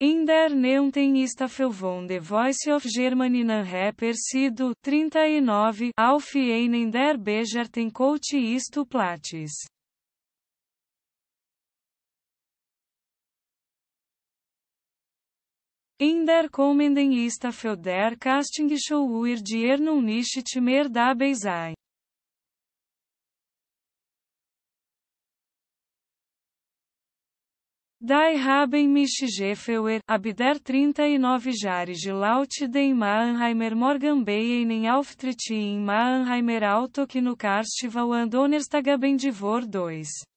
Neunten Staffel von The Voice of Germany Nan Rapper Sido, 39, Auf einen der Begerten Coach Isto Platis. In der kommenden Staffel der Castingshow wird ihr nun nicht mehr dabei sein. Die haben mich gefeuer, abder 39 Jahre laut den Mannheimer Morgenbeinen Auftritt in Mannheimer que Karstival Donnerstagaben de Vor 2.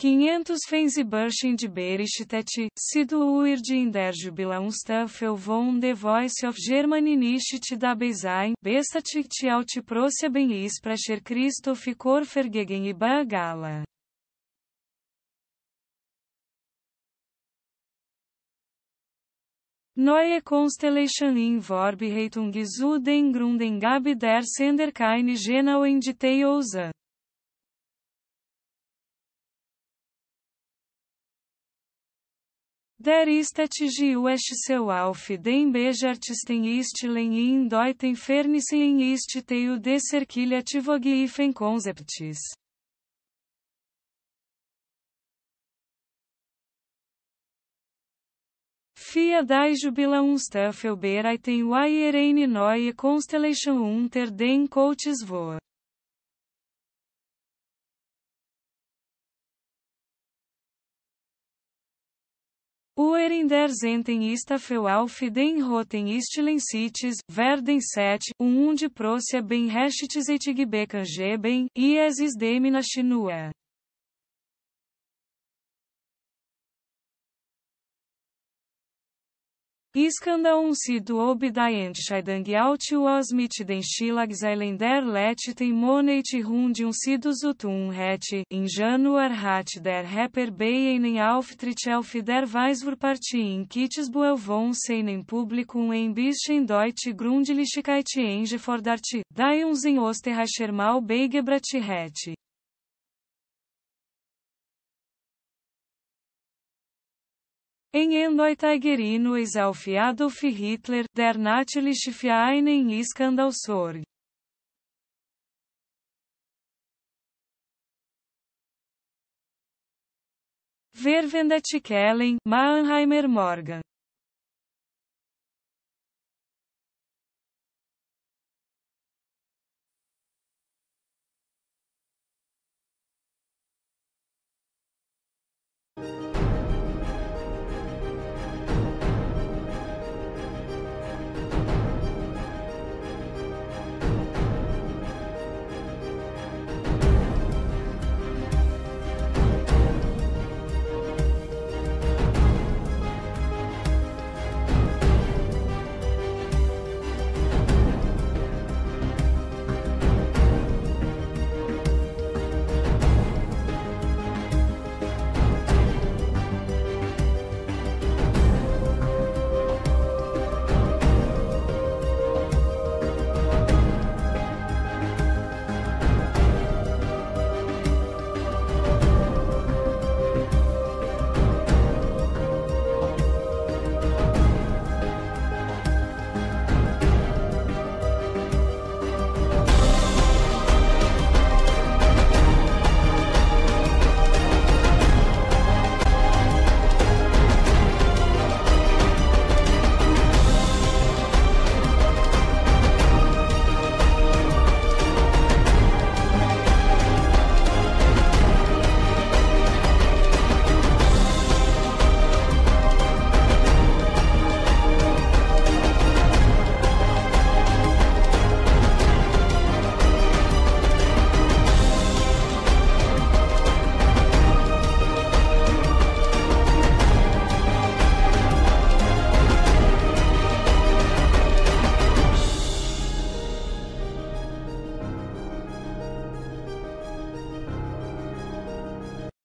Quinhentos Fenziburschen de Berichtet, sido Uird in der Jubiläumstaffel von The Voice of Germany nicht dabei sein, bestatigt alt proseben ispracher Christoph Korfer gegen Iba Gala. Neue Constellation in Vorbereitung zu den Grunden gab der Sender keine genauen Details. Der seu auf den begertsten istlen in deuten fernissen ist teu deserquiliativogifen conceptis. Fia dai jubilaumstaffel bereiten waierene neue Constellation unter den Coaches vor. Uer in der Zenten Staffel auf den Roten Istlen Cities, Verden 7, um und Procia ben Reschites etgbekan geben, IES demina Chinua. Iskanda sido obdaient Scheidang alt was mit den Schilagzeilen der letzten Monate rund sido zutun het, in Januar hat der Rapper beinen Auftritt auf der Weiswurpartie in Kitzbühel von seinen Publikum ein bisschen Deutsche Grundlichkeit eingefordert, da uns in Osterreicher mal beigebrat het. Em Endoitaigerino exalfiado auf Hitler, der natürlich für einen Skandal sorgt. Verwendet Kellen, Mannheimer Morgan.